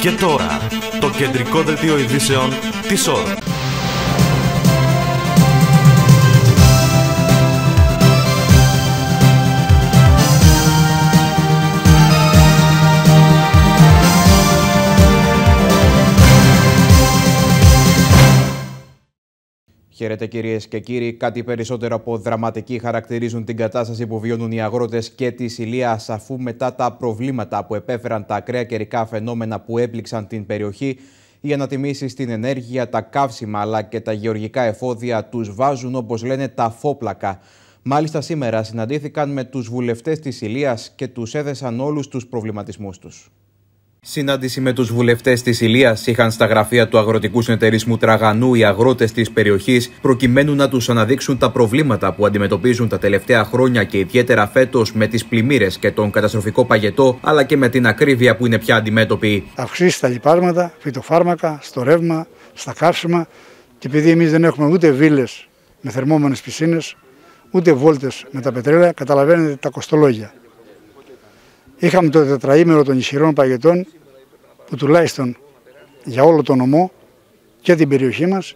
Και τώρα, το κεντρικό δελτίο ειδήσεων της ώρας. Χαίρετε κυρίες και κύριοι. Κάτι περισσότερο από δραματική χαρακτηρίζουν την κατάσταση που βιώνουν οι αγρότες και τη Ηλία, αφού μετά τα προβλήματα που επέφεραν τα ακραία καιρικά φαινόμενα που έπληξαν την περιοχή, οι ανατιμήσεις στην ενέργεια, τα καύσιμα αλλά και τα γεωργικά εφόδια τους βάζουν, όπως λένε, τα φόπλακα. Μάλιστα, σήμερα συναντήθηκαν με τους βουλευτές της Ηλία και τους έδεσαν όλους τους προβληματισμούς τους. Συνάντηση με τους βουλευτές της Ηλίας είχαν στα γραφεία του Αγροτικού Συνεταιρισμού Τραγανού οι αγρότες της περιοχής, προκειμένου να τους αναδείξουν τα προβλήματα που αντιμετωπίζουν τα τελευταία χρόνια και ιδιαίτερα φέτος με τις πλημμύρες και τον καταστροφικό παγετό, αλλά και με την ακρίβεια που είναι πια αντιμέτωπη. Αυξήσεις στα λιπάρματα, φυτοφάρμακα, στο ρεύμα, στα καύσιμα και επειδή εμείς δεν έχουμε ούτε βίλες με θερμόμενες πισίνες, ούτε βόλτες με τα πετρέλαια, καταλαβαίνετε τα κοστολόγια. Είχαμε το τετραήμερο των ισχυρών παγετών που τουλάχιστον για όλο τον νομό και την περιοχή μας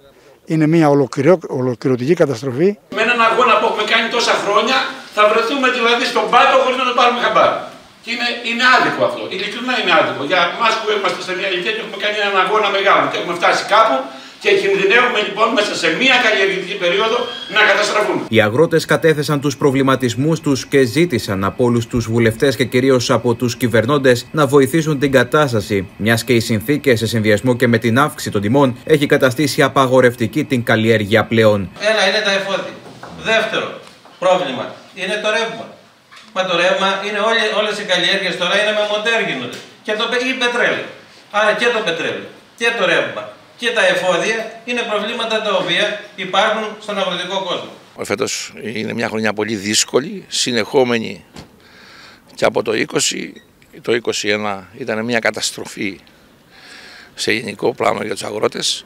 είναι μια ολοκληρω... ολοκληρωτική καταστροφή. Με έναν αγώνα που έχουμε κάνει τόσα χρόνια θα βρεθούμε δηλαδή στον πάτο χωρίς να το πάρουμε χαμπάρι. Και είναι, είναι άδικο αυτό. Ειλικρινά είναι άδικο. Για εμά που είμαστε σε μια ηλικία και έχουμε κάνει έναν αγώνα μεγάλο και έχουμε φτάσει κάπου και κινδυνεύουμε λοιπόν μέσα σε μία καλλιεργητική περίοδο να καταστραφούν. Οι αγρότες κατέθεσαν τους προβληματισμούς τους και ζήτησαν από όλους τους βουλευτές και κυρίως από τους κυβερνώντες να βοηθήσουν την κατάσταση, μιας και οι συνθήκες σε συνδυασμό και με την αύξηση των τιμών έχει καταστήσει απαγορευτική την καλλιέργεια πλέον. Ένα είναι τα εφόδια. Δεύτερο πρόβλημα είναι το ρεύμα. Μα το ρεύμα είναι όλες οι καλλιέργειες τώρα είναι με μοντέρ γίνονται. Και το ή πετρέλαιο. Άρα και το πετρέλαιο και το ρεύμα και τα εφόδια είναι προβλήματα τα οποία υπάρχουν στον αγροτικό κόσμο. Φέτος είναι μια χρονιά πολύ δύσκολη, συνεχόμενη και από το 20, το 21 ήταν μια καταστροφή σε γενικό πλάνο για τους αγρότες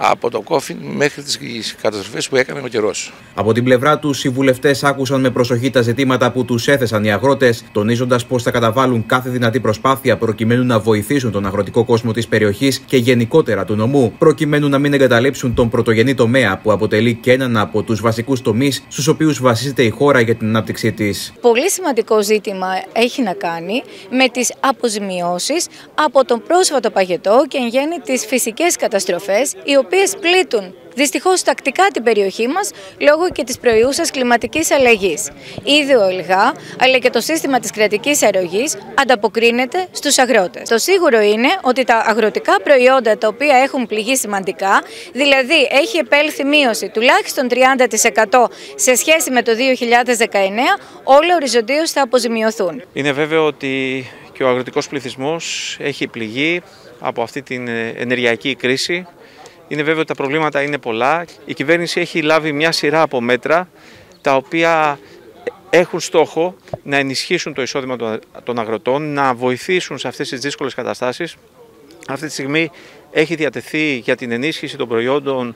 από το κόφιν μέχρι τις καταστροφές που έκανε ο καιρός. Από την πλευρά τους, οι βουλευτές άκουσαν με προσοχή τα ζητήματα που τους έθεσαν οι αγρότες, τονίζοντας πω θα καταβάλουν κάθε δυνατή προσπάθεια προκειμένου να βοηθήσουν τον αγροτικό κόσμο της περιοχής και γενικότερα του νομού, προκειμένου να μην εγκαταλείψουν τον πρωτογενή τομέα που αποτελεί και έναν από τους βασικούς τομείς στους οποίους βασίζεται η χώρα για την ανάπτυξή της. Πολύ σημαντικό ζήτημα έχει να κάνει με τις αποζημιώσεις από τον πρόσφατο παγετό και εν γέννη τις φυσικές καταστροφές, οι οποίες πλήττουν δυστυχώς τακτικά την περιοχή μας λόγω και της προϊούσας κλιματικής αλλαγής. Ήδη ο ΕΛΓΑ αλλά και το σύστημα της κρατικής αρρωγής ανταποκρίνεται στους αγρότες. Το σίγουρο είναι ότι τα αγροτικά προϊόντα τα οποία έχουν πληγεί σημαντικά, δηλαδή έχει επέλθει μείωση τουλάχιστον 30% σε σχέση με το 2019, όλα οριζοντίως θα αποζημιωθούν. Είναι βέβαιο ότι και ο αγροτικός πληθυσμός έχει πληγεί από αυτή την ενεργειακή κρίση είναι βέβαιο ότι τα προβλήματα είναι πολλά. Η κυβέρνηση έχει λάβει μια σειρά από μέτρα τα οποία έχουν στόχο να ενισχύσουν το εισόδημα των αγροτών, να βοηθήσουν σε αυτές τις δύσκολες καταστάσεις. Αυτή τη στιγμή έχει διατεθεί για την ενίσχυση των προϊόντων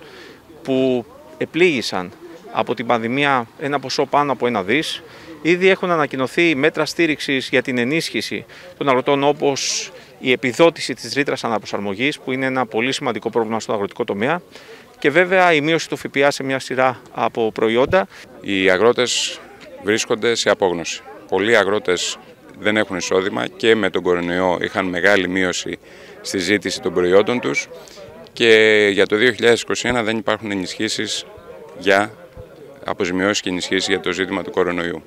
που επλήγησαν από την πανδημία ένα ποσό πάνω από ένα δις. Ήδη έχουν ανακοινωθεί μέτρα στήριξης για την ενίσχυση των αγροτών όπως η επιδότηση της ρήτρας αναπροσαρμογής που είναι ένα πολύ σημαντικό πρόβλημα στο αγροτικό τομέα και βέβαια η μείωση του ΦΠΑ σε μια σειρά από προϊόντα. Οι αγρότες βρίσκονται σε απόγνωση. Πολλοί αγρότες δεν έχουν εισόδημα και με τον κορονοϊό είχαν μεγάλη μείωση στη ζήτηση των προϊόντων τους και για το 2021 δεν υπάρχουν ενισχύσεις για αποζημιώσεις και ενισχύσεις για το ζήτημα του κορονοϊού.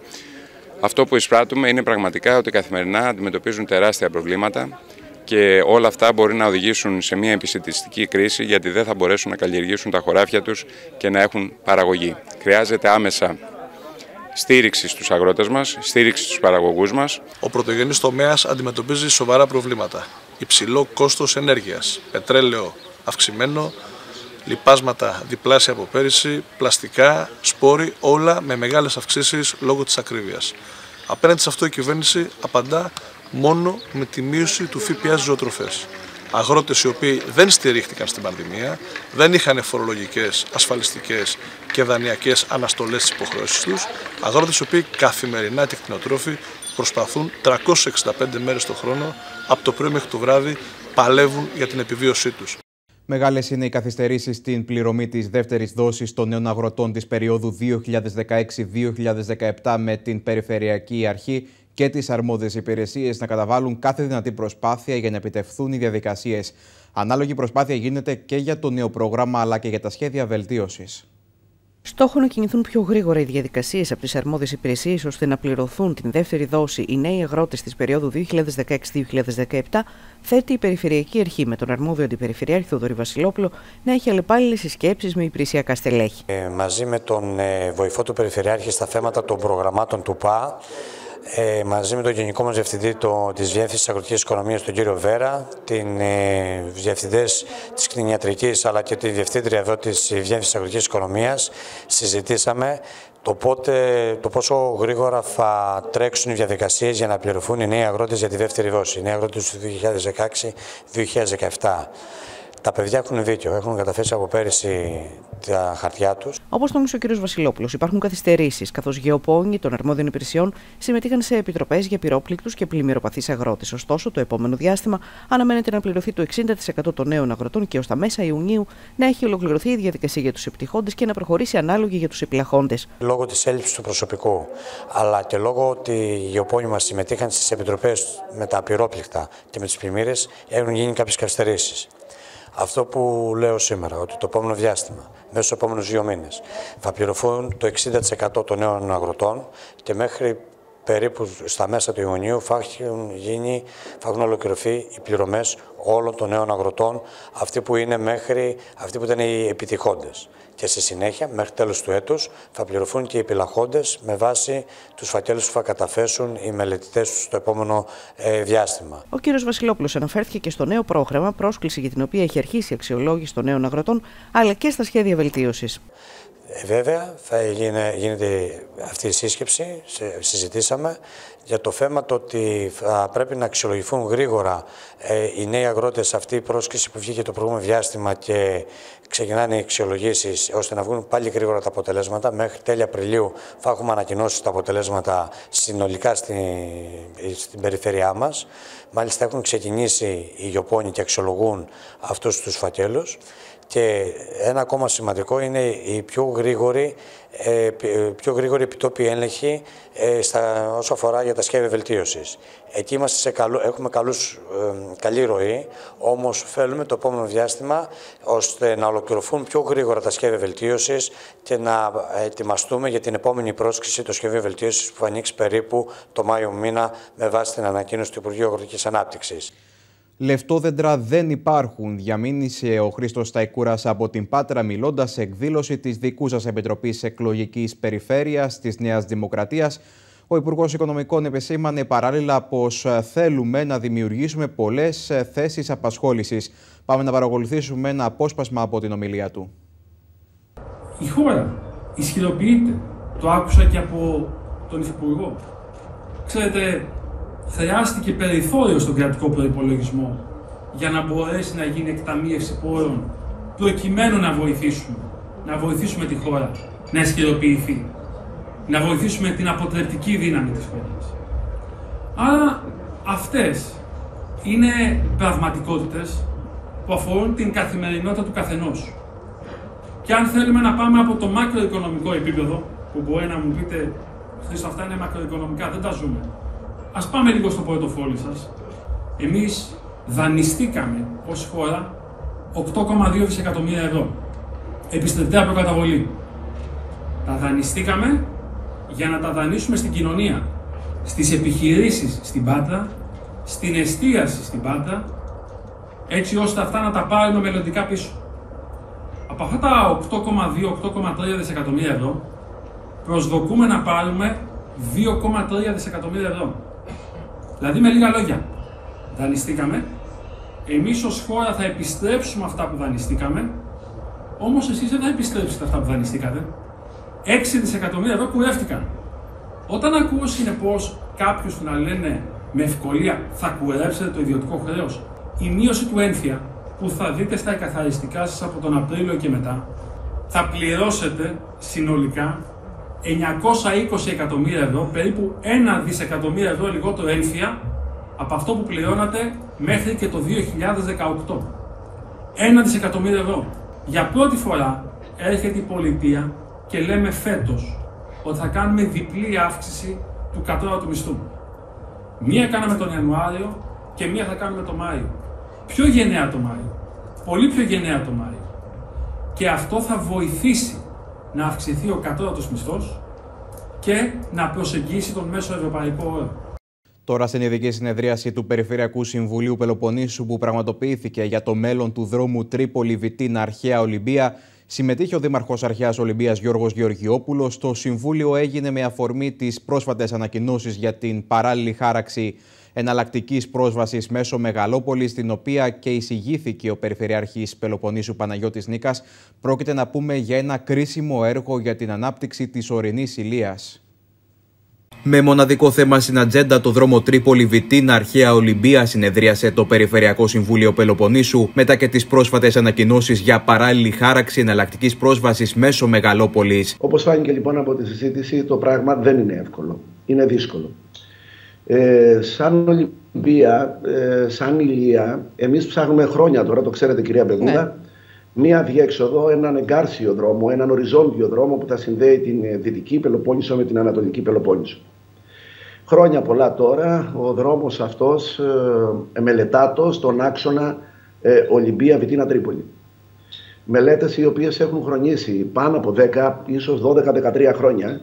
Αυτό που εισπράττουμε είναι πραγματικά ότι καθημερινά αντιμετωπίζουν τεράστια προβλήματα και όλα αυτά μπορεί να οδηγήσουν σε μια επισητιστική κρίση γιατί δεν θα μπορέσουν να καλλιεργήσουν τα χωράφια τους και να έχουν παραγωγή. Χρειάζεται άμεσα στήριξη στους αγρότες μας, στήριξη στους παραγωγούς μας. Ο πρωτογενής τομέας αντιμετωπίζει σοβαρά προβλήματα. Υψηλό κόστος ενέργειας, πετρέλαιο αυξημένο, λιπάσματα διπλάσια από πέρυσι, πλαστικά, σπόροι, όλα με μεγάλες αυξήσεις λόγω της ακρίβειας. Απέναντι σε αυτό η κυβέρνηση απαντά μόνο με τη μείωση του ΦΠΑ στις ζωοτροφές. Αγρότες οι οποίοι δεν στηρίχτηκαν στην πανδημία, δεν είχαν φορολογικές, ασφαλιστικές και δανειακές αναστολές στις υποχρεώσεις τους, αγρότες οι οποίοι καθημερινά και κτηνοτρόφοι προσπαθούν 365 μέρες το χρόνο, από το πρωί μέχρι το βράδυ, παλεύουν για την επιβίωσή τους. Μεγάλες είναι οι καθυστερήσεις στην πληρωμή της δεύτερης δόσης των νέων αγροτών της περίοδου 2016-2017 με την Περιφερειακή Αρχή και τις αρμόδιες υπηρεσίες να καταβάλουν κάθε δυνατή προσπάθεια για να επιτευχθούν οι διαδικασίες. Ανάλογη προσπάθεια γίνεται και για το νέο πρόγραμμα αλλά και για τα σχέδια βελτίωσης. Στόχο να κινηθούν πιο γρήγορα οι διαδικασίες από τις αρμόδιες υπηρεσίες ώστε να πληρωθούν την δεύτερη δόση οι νέοι αγρότες της περίοδου 2016-2017, θέτει η Περιφερειακή Αρχή με τον αρμόδιο αντιπεριφερειάρχη Θοδωρή Βασιλόπουλο να έχει αλλεπάλληλες συσκέψεις με υπηρεσιακά στελέχη. Ε, μαζί με τον ε, βοηθό του Περιφερειάρχη στα θέματα των προγραμμάτων του ΠΑ, ε, μαζί με τον Γενικό μας Διευθυντή το, της Διεύθυνσης Αγροτικής Οικονομίας, τον κύριο Βέρα, την ε, Διευθυντές της Κτηνιατρικής αλλά και τη Διευθύντρια εδώ της Διεύθυνσης Αγροτικής Οικονομίας, συζητήσαμε το, πότε, το πόσο γρήγορα θα τρέξουν οι διαδικασίες για να πληρωθούν οι νέοι αγρότες για τη δεύτερη δόση, οι νέοι αγρότες του 2016-2017. Τα παιδιά έχουν δίκιο. Έχουν καταθέσει από πέρυσι τα χαρτιά τους. Όπως τόνισε ο κ. Βασιλόπουλος, υπάρχουν καθυστερήσεις, καθώς γεωπόνοι των αρμόδιων υπηρεσιών συμμετείχαν σε επιτροπές για πυρόπληκτους και πλημμυροπαθείς αγρότες. Ωστόσο, το επόμενο διάστημα αναμένεται να πληρωθεί το 60% των νέων αγροτών και ως τα μέσα Ιουνίου να έχει ολοκληρωθεί η διαδικασία για τους επιτυχώντε και να προχωρήσει ανάλογη για τους επιλαχώντε. Λόγω της έλλειψης του προσωπικού, αλλά και λόγω ότι οι γεωπόνοι μας συμμετείχαν στις επιτροπές με τα πυρόπληκτα και με τις πλημμύρες, έχουν γίνει κάποιες καθυστερήσεις. Αυτό που λέω σήμερα, ότι το επόμενο διάστημα, μέσα στους επόμενους δύο μήνες, θα πληρωθούν το 60% των νέων αγροτών και μέχρι περίπου στα μέσα του Ιουνίου θα έχουν, γίνει, θα έχουν ολοκληρωθεί οι πληρωμές όλων των νέων αγροτών, αυτοί που είναι μέχρι, αυτοί που ήταν οι επιτυχώντε. Και στη συνέχεια, μέχρι τέλος του έτους, θα πληρωθούν και οι επιλαχώντε με βάση τους φακέλους που θα καταθέσουν οι μελετητές τους στο επόμενο ε, διάστημα. Ο κ. Βασιλόπουλος αναφέρθηκε και στο νέο πρόγραμμα, πρόσκληση για την οποία έχει αρχίσει η αξιολόγηση των νέων αγροτών, αλλά και στα σχέδια βελτίωσης. Ε, βέβαια, θα γίνεται αυτή η σύσκεψη, συζητήσαμε, για το θέμα το ότι θα πρέπει να αξιολογηθούν γρήγορα ε, οι νέοι αγρότες αυτή η πρόσκληση που βγήκε το προηγούμενο διάστημα και ξεκινάνε οι αξιολογήσεις ώστε να βγουν πάλι γρήγορα τα αποτελέσματα. Μέχρι τέλη Απριλίου θα έχουμε ανακοινώσει τα αποτελέσματα συνολικά στην, στην περιφέρειά μας. Μάλιστα έχουν ξεκινήσει οι γεωπόνοι και αξιολογούν αυτούς τους φακέλους. Και ένα ακόμα σημαντικό είναι η πιο γρήγορη, ε, πιο γρήγορη επιτόπη έλεγχη ε, στα, όσο αφορά για τα σχέδια βελτίωσης. Εκεί είμαστε σε καλό, έχουμε καλούς, ε, καλή ροή, όμως θέλουμε το επόμενο διάστημα ώστε να ολοκληρωθούν πιο γρήγορα τα σχέδια βελτίωσης και να ετοιμαστούμε για την επόμενη πρόσκληση το σχέδιο βελτίωσης που θα ανοίξει περίπου το Μάιο μήνα με βάση την ανακοίνωση του Υπουργείου Αγροτικής Ανάπτυξης. Λεφτόδεντρα δεν υπάρχουν, διαμήνυσε ο Χρήστος Σταϊκούρας από την Πάτρα, μιλώντας σε εκδήλωση της δικού σας Επιτροπής Εκλογικής Περιφέρειας της Νέας Δημοκρατίας. Ο Υπουργός Οικονομικών επεσήμανε παράλληλα πως θέλουμε να δημιουργήσουμε πολλές θέσεις απασχόλησης. Πάμε να παρακολουθήσουμε ένα απόσπασμα από την ομιλία του. Η χώρα ισχυροποιείται. Το άκουσα και από τον Υφυπουργό. Ξέρετε, χρειάστηκε περιθώριο στον κρατικό προπολογισμό για να μπορέσει να γίνει εκταμείευση πόρων προκειμένου να βοηθήσουμε, να βοηθήσουμε τη χώρα να ισχυροποιηθεί, να βοηθήσουμε την αποτρεπτική δύναμη της χώρας. Άρα αυτές είναι πραγματικότητες που αφορούν την καθημερινότητα του καθενός. Και αν θέλουμε να πάμε από το μακροοικονομικό επίπεδο, που μπορεί να μου πείτε, Χρήστο, αυτά είναι μακροοικονομικά, δεν τα ζούμε. Ας πάμε λίγο στο πορτοφόλι σας. Εμείς δανειστήκαμε ως χώρα 8,2 δισεκατομμύρια ευρώ. Επιστρεπτέα προκαταβολή. Τα δανειστήκαμε για να τα δανείσουμε στην κοινωνία, στις επιχειρήσεις στην Πάτρα, στην εστίαση στην Πάτρα, έτσι ώστε αυτά να τα πάρουμε μελλοντικά πίσω. Από αυτά τα 8,2-8,3 δισεκατομμύρια ευρώ, προσδοκούμε να πάρουμε 2,3 δισεκατομμύρια ευρώ. Δηλαδή με λίγα λόγια, δανειστήκαμε, εμείς ως χώρα θα επιστρέψουμε αυτά που δανειστήκαμε, όμως εσείς δεν θα επιστρέψετε αυτά που δανειστήκατε. 6 δισεκατομμύρια ευρώ κουρεύτηκαν. Όταν ακούω συνεπώς κάποιους να λένε με ευκολία θα κουρέψετε το ιδιωτικό χρέος, η μείωση του ένθια που θα δείτε στα εκαθαριστικά σας από τον Απρίλιο και μετά, θα πληρώσετε συνολικά 920 εκατομμύρια ευρώ, περίπου 1 δισεκατομμύρια ευρώ λιγότερο έμφυα από αυτό που πληρώνατε μέχρι και το 2018. 1 δισεκατομμύριο ευρώ. Για πρώτη φορά έρχεται η πολιτεία και λέμε φέτος ότι θα κάνουμε διπλή αύξηση του κατώτατου μισθού. Μία κάναμε τον Ιανουάριο και μία θα κάνουμε τον Μάιο. Πιο γενναία το Μάιο. Πολύ πιο γενναία το Μάιο. Και αυτό θα βοηθήσει να αυξηθεί ο κατώτατος μισθός και να προσεγγίσει τον μέσο ευρωπαϊκό όρο. Τώρα στην ειδική συνεδρίαση του Περιφερειακού Συμβουλίου Πελοποννήσου που πραγματοποιήθηκε για το μέλλον του δρόμου Τρίπολη Βιτίνα Αρχαία Ολυμπία, συμμετείχε ο Δήμαρχος Αρχαίας Ολυμπίας Γιώργος Γεωργιόπουλος. Το Συμβούλιο έγινε με αφορμή τις πρόσφατες ανακοινώσεις για την παράλληλη χάραξη εναλλακτικής πρόσβασης μέσω Μεγαλόπολης, την οποία και εισηγήθηκε ο Περιφερειάρχη Πελοποννήσου Παναγιώτης Νίκας. Πρόκειται να πούμε για ένα κρίσιμο έργο για την ανάπτυξη της ορεινής ηλίας. Με μοναδικό θέμα στην ατζέντα το δρόμο Τρίπολη Βιτίνα Αρχαία Ολυμπία συνεδρίασε το Περιφερειακό Συμβούλιο Πελοποννήσου μετά και τις πρόσφατες ανακοινώσεις για παράλληλη χάραξη εναλλακτικής πρόσβασης μέσω Μεγαλόπολης. Όπως φάνηκε λοιπόν από τη συζήτηση, το πράγμα δεν είναι εύκολο. Είναι δύσκολο. Ε, σαν Ολυμπία, ε, σαν Ηλία, εμείς ψάχνουμε χρόνια τώρα, το ξέρετε κυρία Πεδούδα, ναι. μία διέξοδο, έναν εγκάρσιο δρόμο, έναν οριζόντιο δρόμο που θα συνδέει την ε, Δυτική Πελοπόννησο με την Ανατολική Πελοπόννησο. Χρόνια πολλά τώρα, ο δρόμος αυτός ε, μελετάτο στον άξονα ε, Ολυμπία Βιτίνα Τρίπολη. Μελέτες οι οποίες έχουν χρονίσει πάνω από 10, ίσως 12-13 χρόνια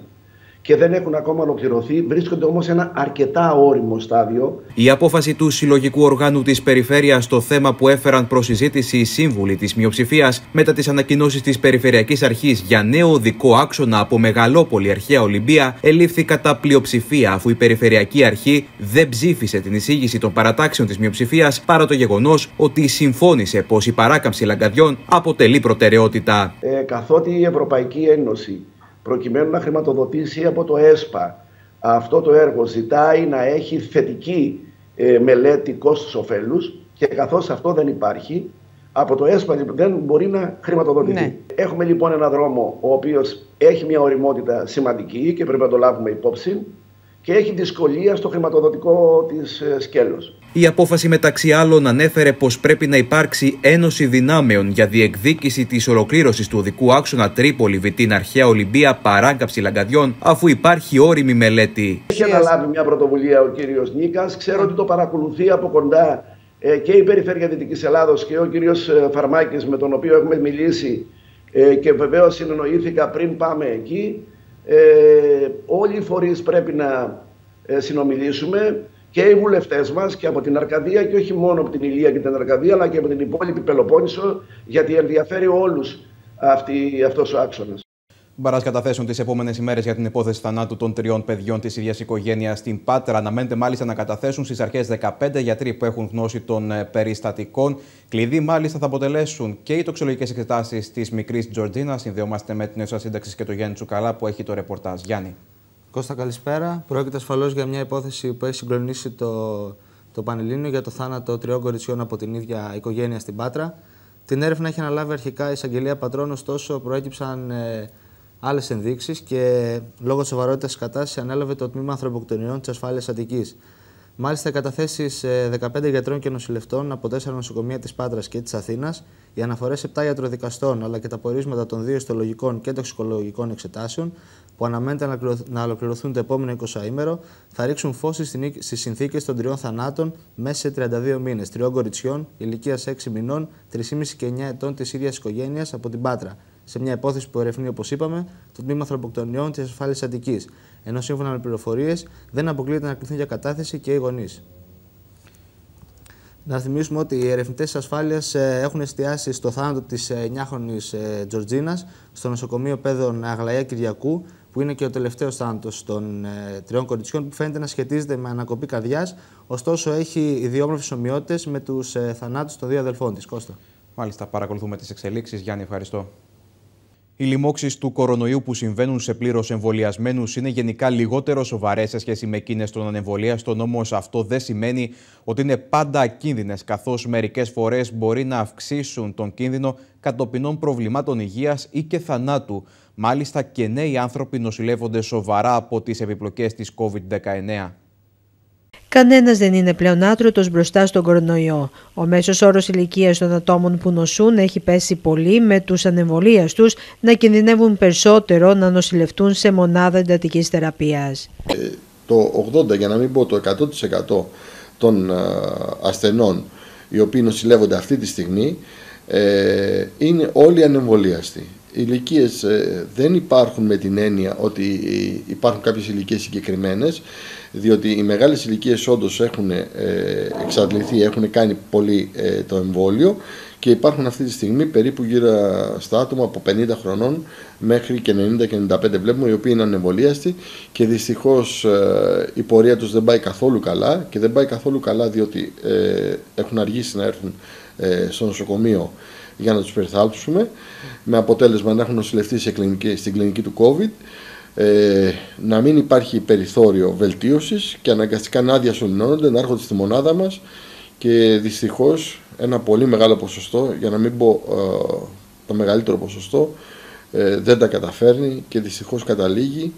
και δεν έχουν ακόμα ολοκληρωθεί, βρίσκονται όμως σε ένα αρκετά όριμο στάδιο. Η απόφαση του Συλλογικού Οργάνου της Περιφέρειας στο θέμα που έφεραν προς συζήτηση οι σύμβουλοι της μειοψηφίας μετά τις ανακοινώσεις της Περιφερειακής Αρχής για νέο οδικό άξονα από Μεγαλόπολη Αρχαία Ολυμπία ελήφθη κατά πλειοψηφία αφού η Περιφερειακή Αρχή δεν ψήφισε την εισήγηση των παρατάξεων της μειοψηφίας παρά το γεγονός ότι συμφώνησε πως η παράκαμψη λαγκαδιών αποτελεί προτεραιότητα. Ε, καθότι η Ευρωπαϊκή Ένωση προκειμένου να χρηματοδοτήσει από το ΕΣΠΑ αυτό το έργο ζητάει να έχει θετική ε, μελέτη κόστος ωφέλους και καθώς αυτό δεν υπάρχει από το ΕΣΠΑ δεν μπορεί να χρηματοδοτηθεί. Ναι. Έχουμε λοιπόν ένα δρόμο ο οποίος έχει μια οριμότητα σημαντική και πρέπει να το λάβουμε υπόψη και έχει δυσκολία στο χρηματοδοτικό της ε, σκέλος. Η απόφαση μεταξύ άλλων ανέφερε πως πρέπει να υπάρξει ένωση δυνάμεων για διεκδίκηση της ολοκλήρωσης του οδικού άξονα Τρίπολη Βιτίν Αρχαία Ολυμπία παράγκαψη λαγκαδιών αφού υπάρχει όριμη μελέτη. Έχει αναλάβει μια πρωτοβουλία ο κύριος Νίκας. Ξέρω ότι το παρακολουθεί από κοντά ε, και η Περιφέρεια Δυτικής Ελλάδος και ο κύριος ε, Φαρμάκης με τον οποίο έχουμε μιλήσει και βεβαίως συνεννοήθηκα πριν πάμε εκεί ε, όλοι οι φορείς πρέπει να ε, συνομιλήσουμε και οι βουλευτές μας και από την Αρκαδία και όχι μόνο από την Ηλία και την Αρκαδία αλλά και από την υπόλοιπη Πελοπόννησο γιατί ενδιαφέρει όλους αυτός ο άξονας. Μπαράς καταθέσεων τις επόμενες ημέρες για την υπόθεση θανάτου των τριών παιδιών της ίδιας οικογένειας στην Πάτρα. Αναμένεται μάλιστα να καταθέσουν στις αρχές 15 γιατροί που έχουν γνώση των ε, περιστατικών. Κλειδί μάλιστα θα αποτελέσουν και οι τοξιολογικέ εξετάσεις της μικρής Τζορτζίνας. Συνδεόμαστε με την ΕΣΑ Σύνταξης και το Γιάννη Τσουκαλά που έχει το ρεπορτάζ. Γιάννη. Κώστα, καλησπέρα. Πρόκειται ασφαλώς για μια υπόθεση που έχει συγκλονίσει το, το Πανελλήνιο για το θάνατο τριών κοριτσιών από την ίδια οικογένεια στην Πάτρα. Την έρευνα έχει αναλάβει αρχικά η εισαγγελία Πατρών, ωστόσο προέκυψαν ε, άλλες ενδείξεις και λόγω τη σοβαρότητας της κατάστασης ανέλαβε το τμήμα ανθρωποκτονιών της ασφάλειας Αττικής. Μάλιστα, οι καταθέσει 15 γιατρών και νοσηλευτών από 4 νοσοκομεία της Πάτρας και της Αθήνας, οι αναφορές 7 γιατροδικαστών αλλά και τα πορίσματα των δύο ιστολογικών και τοξικολογικών εξετάσεων, που αναμένεται να ολοκληρωθούν το επόμενο 20 ήμερο, θα ρίξουν φως στις συνθήκες των τριών θανάτων μέσα σε 32 μήνες. Τριών κοριτσιών ηλικίας 6 μηνών, 3,5 και 9 ετών της ίδιας οικογένειας από την Πάτρα σε μια υπόθεση που ερευνεί, όπως είπαμε, το τμήμα ανθρωποκτονιών της ασφάλεια Αττικής. Ενώ σύμφωνα με πληροφορίες δεν αποκλείεται να κληθούν για κατάθεση και οι γονείς. Να θυμίσουμε ότι οι ερευνητές της ασφάλειας ε, έχουν εστιάσει στο θάνατο της 9χρονη ε, Τζορτζίνας στο νοσοκομείο Πέδων Αγλαία Κυριακού, που είναι και ο τελευταίος θάνατος των ε, τριών κοριτσιών, που φαίνεται να σχετίζεται με ανακοπή καρδιάς, ωστόσο έχει ιδιόμορφες ομοιότητες με τους θανάτους των δύο αδελφών της. Κώστα. Μάλιστα, παρακολουθούμε τις εξελίξεις. Γιάννη, ευχαριστώ. Οι λοιμώξεις του κορονοϊού που συμβαίνουν σε πλήρως εμβολιασμένους είναι γενικά λιγότερο σοβαρές σε σχέση με εκείνες των ανεμβολίαστων, όμως αυτό δεν σημαίνει ότι είναι πάντα ακίνδυνε, καθώς μερικές φορές μπορεί να αυξήσουν τον κίνδυνο κατοπινών προβλημάτων υγείας ή και θανάτου. Μάλιστα και νέοι άνθρωποι νοσηλεύονται σοβαρά από τις επιπλοκές της COVID-19. Κανένας δεν είναι πλέον άτρωτος μπροστά στον κορονοϊό. Ο μέσος όρος ηλικίας των ατόμων που νοσούν έχει πέσει πολύ με τους ανεμβολίας τους να κινδυνεύουν περισσότερο να νοσηλευτούν σε μονάδα εντατικής θεραπείας. Ε, το 80 για να μην πω το 100% των ε, ασθενών οι οποίοι νοσηλεύονται αυτή τη στιγμή ε, είναι όλοι ανεμβολίαστοι. Οι ηλικίε δεν υπάρχουν με την έννοια ότι υπάρχουν κάποιες ηλικίες συγκεκριμένες διότι οι μεγάλες ηλικίες όντως έχουν ε, εξαντληθεί, έχουν κάνει πολύ ε, το εμβόλιο και υπάρχουν αυτή τη στιγμή περίπου γύρω στα άτομα από 50 χρονών μέχρι και 90 και 95 βλέπουμε οι οποίοι είναι ανεμβολίαστοι και δυστυχώς ε, η πορεία τους δεν πάει καθόλου καλά και δεν πάει καθόλου καλά διότι έχουν αργήσει να έρθουν στο νοσοκομείο για να τους περιθάλψουμε με αποτέλεσμα να έχουν νοσηλευτεί σε κλινική, στην κλινική του COVID ε, να μην υπάρχει περιθώριο βελτίωσης και αναγκαστικά να διασωληνώνονται, να έρχονται στη μονάδα μας και δυστυχώς ένα πολύ μεγάλο ποσοστό, για να μην πω ε, το μεγαλύτερο ποσοστό, ε, δεν τα καταφέρνει και δυστυχώς καταλήγει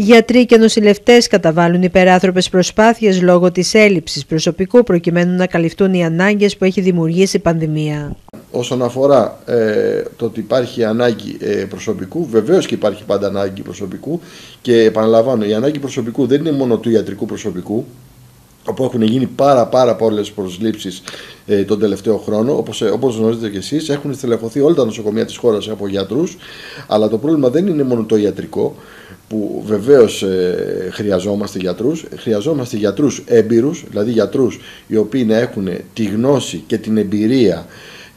Γιατροί και νοσηλευτές καταβάλουν υπεράνθρωπες προσπάθειες λόγω της έλλειψης προσωπικού προκειμένου να καλυφθούν οι ανάγκες που έχει δημιουργήσει η πανδημία. Όσον αφορά ε, το ότι υπάρχει ανάγκη ε, προσωπικού, βεβαίως και υπάρχει πάντα ανάγκη προσωπικού και επαναλαμβάνω, η ανάγκη προσωπικού δεν είναι μόνο του ιατρικού προσωπικού, όπου έχουν γίνει πάρα πάρα πολλές προσλήψεις ε, τον τελευταίο χρόνο. Όπως, ε, όπως γνωρίζετε και εσείς, έχουν στελεχωθεί όλα τα νοσοκομεία της χώρας από γιατρούς, αλλά το πρόβλημα δεν είναι μόνο το ιατρικό, που βεβαίως ε, χρειαζόμαστε γιατρούς, χρειαζόμαστε γιατρούς έμπειρους, δηλαδή γιατρούς οι οποίοι να έχουν τη γνώση και την εμπειρία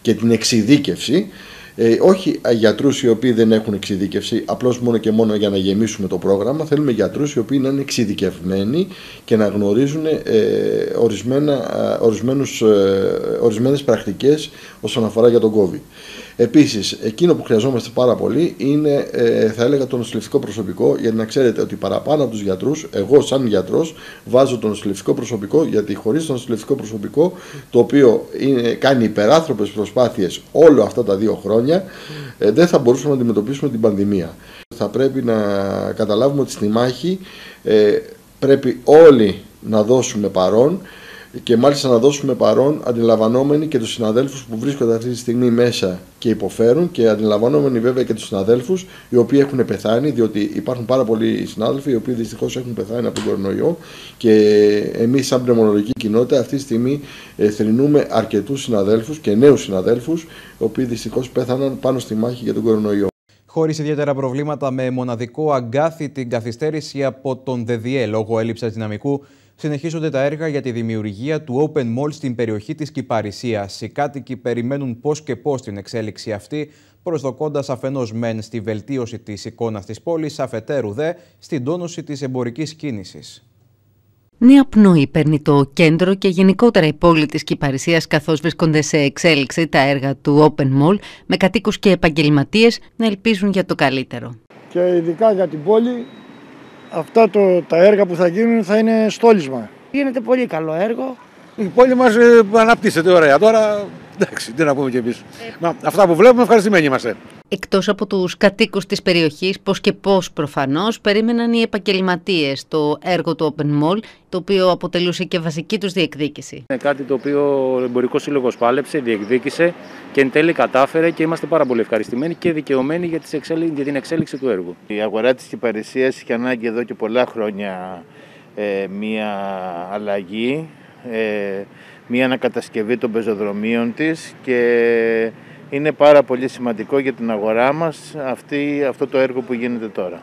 και την εξειδίκευση, ε, όχι γιατρούς οι οποίοι δεν έχουν εξειδίκευση, απλώς μόνο και μόνο για να γεμίσουμε το πρόγραμμα, θέλουμε γιατρούς οι οποίοι να είναι εξειδικευμένοι και να γνωρίζουν ε, ορισμένα, ε, ορισμένους, ε, ορισμένες πρακτικές όσον αφορά για τον COVID. Επίσης, εκείνο που χρειαζόμαστε πάρα πολύ είναι, ε, θα έλεγα, το νοσηλευτικό προσωπικό, γιατί να ξέρετε ότι παραπάνω από τους γιατρούς, εγώ σαν γιατρός, βάζω το νοσηλευτικό προσωπικό, γιατί χωρίς το νοσηλευτικό προσωπικό, το οποίο είναι, κάνει υπεράνθρωπες προσπάθειες όλα αυτά τα δύο χρόνια, ε, δεν θα μπορούσαμε να αντιμετωπίσουμε την πανδημία. Θα πρέπει να καταλάβουμε ότι στη μάχη ε, πρέπει όλοι να δώσουμε παρόν και μάλιστα να δώσουμε παρόν αντιλαμβανόμενοι και τους συναδέλφους που βρίσκονται αυτή τη στιγμή μέσα και υποφέρουν και αντιλαμβανόμενοι βέβαια και τους συναδέλφους οι οποίοι έχουν πεθάνει διότι υπάρχουν πάρα πολλοί συνάδελφοι οι οποίοι δυστυχώς έχουν πεθάνει από τον κορονοϊό και εμείς σαν πνευμονολογική κοινότητα αυτή τη στιγμή ε, θρυνούμε αρκετούς συναδέλφους και νέους συναδέλφους οι οποίοι δυστυχώς πέθαναν πάνω στη μάχη για τον κορονοϊό. Χωρίς ιδιαίτερα προβλήματα, με μοναδικό αγκάθι την καθυστέρηση από τον ΔΔΕ λόγω έλλειψης δυναμικού, συνεχίζονται τα έργα για τη δημιουργία του Open Mall στην περιοχή της Κυπαρισίας. Οι κάτοικοι περιμένουν πώς και πώς την εξέλιξη αυτή, προσδοκώντας αφενός μεν στη βελτίωση της εικόνας της πόλης, αφετέρου δε στην τόνωση της εμπορικής κίνησης. Νέα πνοή παίρνει το κέντρο και γενικότερα η πόλη της Κυπαρισίας καθώς βρίσκονται σε εξέλιξη τα έργα του Open Mall με κατοίκους και επαγγελματίες να ελπίζουν για το καλύτερο. Και ειδικά για την πόλη αυτά το, τα έργα που θα γίνουν θα είναι στόλισμα. Γίνεται πολύ καλό έργο. Η πόλη μας ε, αναπτύσσεται ωραία. Τώρα, εντάξει, τι να πούμε κι εμείς. Ε. Μα, αυτά που βλέπουμε ευχαριστημένοι είμαστε. Εκτός από τους κατοίκους της περιοχής, πώς και πώς προφανώς, περίμεναν οι επαγγελματίες το έργο του Open Mall, το οποίο αποτελούσε και βασική τους διεκδίκηση. Είναι κάτι το οποίο ο Εμπορικός Σύλλογος πάλεψε, διεκδίκησε και εν τέλει κατάφερε και είμαστε πάρα πολύ ευχαριστημένοι και δικαιωμένοι για, για την εξέλιξη του έργου. Η αγορά της Κυπαρισίας είχε ανάγκη εδώ και πολλά χρόνια ε, μία αλλαγή, ε, μία ανακατασκευή των πεζοδρομίων της και είναι πάρα πολύ σημαντικό για την αγορά μας αυτή, αυτό το έργο που γίνεται τώρα.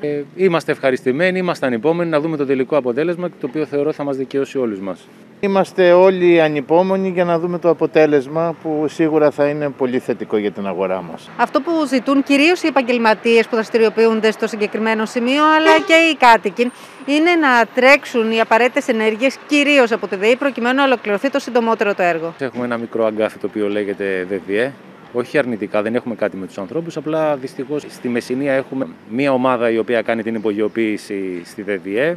Ε, είμαστε ευχαριστημένοι, είμαστε ανυπόμονοι να δούμε το τελικό αποτέλεσμα το οποίο θεωρώ θα μας δικαιώσει όλους μας. Είμαστε όλοι ανυπόμονοι για να δούμε το αποτέλεσμα που σίγουρα θα είναι πολύ θετικό για την αγορά μας. Αυτό που ζητούν κυρίως οι επαγγελματίες που δραστηριοποιούνται στο συγκεκριμένο σημείο αλλά και οι κάτοικοι είναι να τρέξουν οι απαραίτητες ενέργειες κυρίως από τη ΔΕΗ προκειμένου να ολοκληρωθεί το συντομότερο το έργο. Έχουμε ένα μικρό αγκάθι το οποίο λέγεται ΔΔΕ όχι αρνητικά, δεν έχουμε κάτι με τους ανθρώπους, απλά δυστυχώς στη Μεσσηνία έχουμε μία ομάδα η οποία κάνει την υπογειοποίηση στη ΔΔΕ,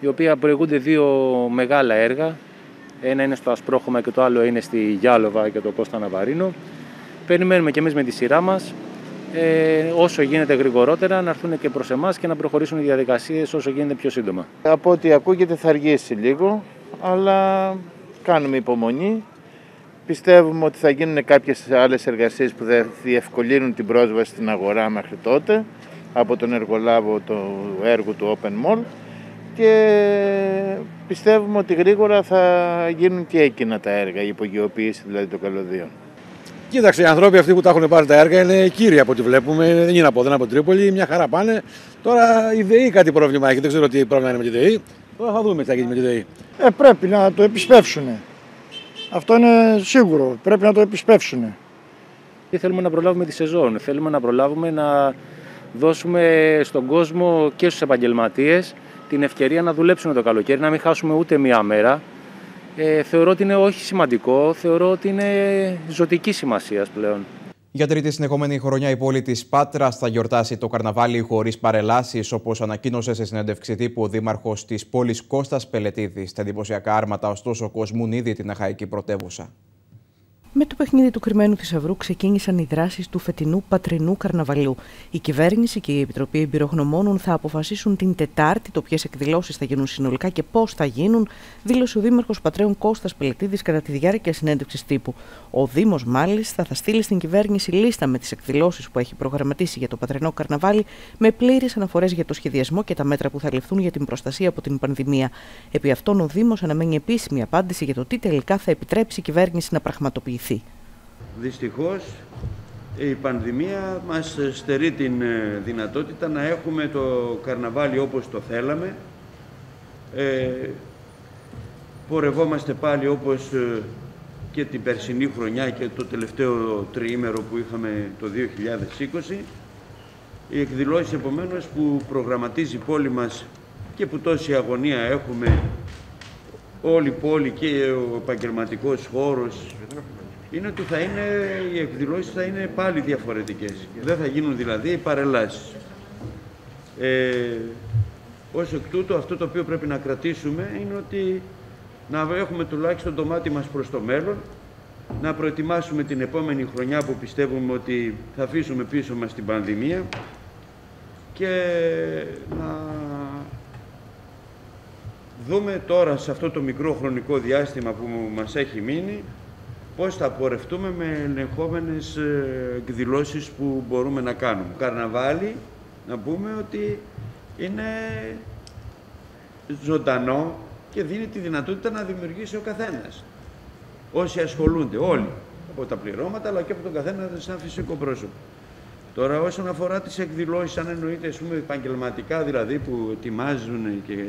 η οποία προηγούνται δύο μεγάλα έργα. Ένα είναι στο Ασπρόχωμα και το άλλο είναι στη Γιάλοβα και το Κώστα Ναβαρίνο. Περιμένουμε και εμείς με τη σειρά μας ε, όσο γίνεται γρηγορότερα να έρθουν και προς εμάς και να προχωρήσουν οι διαδικασίες όσο γίνεται πιο σύντομα. Από ό,τι ακούγεται θα αργήσει λίγο, αλλά κάνουμε υπομονή. Πιστεύουμε ότι θα γίνουν κάποιες άλλες εργασίες που θα διευκολύνουν την πρόσβαση στην αγορά μέχρι τότε από τον εργολάβο του έργου του Open Mall και πιστεύουμε ότι γρήγορα θα γίνουν και εκείνα τα έργα, η υπογειοποίηση δηλαδή των καλωδίων. Κοίταξε, οι άνθρωποι αυτοί που τα έχουν πάρει τα έργα είναι κύριοι από ό,τι βλέπουμε. Δεν είναι από εδώ, από Τρίπολη. Μια χαρά πάνε. Τώρα η ΔΕΗ κάτι πρόβλημα έχει. Δεν ξέρω τι πρόβλημα είναι με τη ΔΕΗ. Τώρα θα δούμε τι θα γίνει με τη ΔΕΗ. Ε, πρέπει να το επισπεύσουν. Αυτό είναι σίγουρο. Πρέπει να το επισπεύσουν. Τι θέλουμε να προλάβουμε τη σεζόν; Θέλουμε να προλάβουμε να δώσουμε στον κόσμο και στους επαγγελματίες την ευκαιρία να δουλέψουν το καλοκαίρι, να μην χάσουμε ούτε μία μέρα. Ε, θεωρώ ότι είναι όχι σημαντικό, θεωρώ ότι είναι ζωτική σημασίας πλέον. Για τρίτη συνεχόμενη χρονιά, η πόλη της Πάτρας θα γιορτάσει το καρναβάλι χωρίς παρελάσεις, όπως ανακοίνωσε σε συνέντευξη τύπου ο δήμαρχος της πόλης Κώστας Πελετίδης. Τα εντυπωσιακά άρματα, ωστόσο, κοσμούν ήδη την αχαϊκή πρωτεύουσα. Με το παιχνίδι του κρυμμένου θησαυρού ξεκίνησαν οι δράσεις του φετινού πατρινού καρναβαλιού. Η κυβέρνηση και η Επιτροπή Εμπειρογνωμόνων θα αποφασίσουν την Τετάρτη το ποιες εκδηλώσεις θα γίνουν συνολικά και πώς θα γίνουν, δήλωσε ο Δήμαρχος Πατρέων Κώστας Πελετίδη κατά τη διάρκεια συνέντευξης τύπου. Ο Δήμος, μάλιστα, θα στείλει στην κυβέρνηση λίστα με τις εκδηλώσεις που έχει προγραμματίσει για το πατρινό καρναβάλι, με πλήρες αναφορές για το σχεδιασμό και τα μέτρα που θα ληφθούν για την προστασία από την πανδημία. Επί αυτόν, ο Δήμος αναμένει επίσημη απάντηση για το τι τελικά θα επιτρέψει η κυβέρνηση να πραγματοποιηθεί. Δυστυχώς η πανδημία μας στερεί την ε, δυνατότητα να έχουμε το καρναβάλι όπως το θέλαμε. Ε, πορευόμαστε πάλι όπως ε, και την περσινή χρονιά και το τελευταίο τριήμερο που είχαμε το 2020. Οι εκδηλώσεις επομένως που προγραμματίζει η πόλη μας και που τόση αγωνία έχουμε όλη η πόλη και ο επαγγελματικός χώρος είναι ότι θα είναι, οι εκδηλώσεις θα είναι πάλι διαφορετικές. Δεν θα γίνουν δηλαδή οι παρελάσεις. Ε, ως εκ τούτου αυτό το οποίο πρέπει να κρατήσουμε είναι ότι να έχουμε τουλάχιστον το μάτι μας προς το μέλλον, να προετοιμάσουμε την επόμενη χρονιά που πιστεύουμε ότι θα αφήσουμε πίσω μας την πανδημία και να δούμε τώρα σε αυτό το μικρό χρονικό διάστημα που μας έχει μείνει πώς θα πορευτούμε με ελεγχόμενες ε, εκδηλώσεις που μπορούμε να κάνουμε. Καρναβάλι, να πούμε ότι είναι ζωντανό και δίνει τη δυνατότητα να δημιουργήσει ο καθένας. Όσοι ασχολούνται, όλοι, από τα πληρώματα, αλλά και από τον καθένα σαν φυσικό πρόσωπο. Τώρα όσον αφορά τις εκδηλώσεις, αν εννοείται, ας πούμε, επαγγελματικά δηλαδή, που ετοιμάζουν και